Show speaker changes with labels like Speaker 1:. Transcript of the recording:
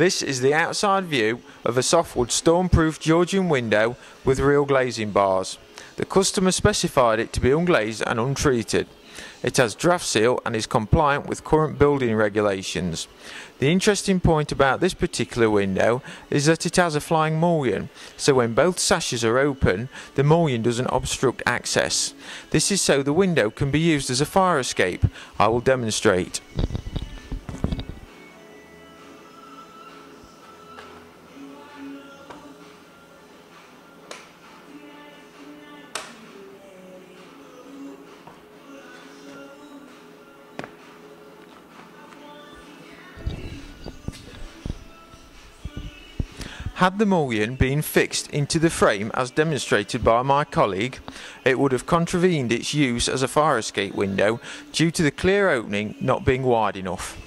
Speaker 1: This is the outside view of a softwood stormproof Georgian window with real glazing bars. The customer specified it to be unglazed and untreated. It has draft seal and is compliant with current building regulations. The interesting point about this particular window is that it has a flying mullion, so when both sashes are open, the mullion doesn't obstruct access. This is so the window can be used as a fire escape. I will demonstrate. Had the mullion been fixed into the frame as demonstrated by my colleague, it would have contravened its use as a fire escape window due to the clear opening not being wide enough.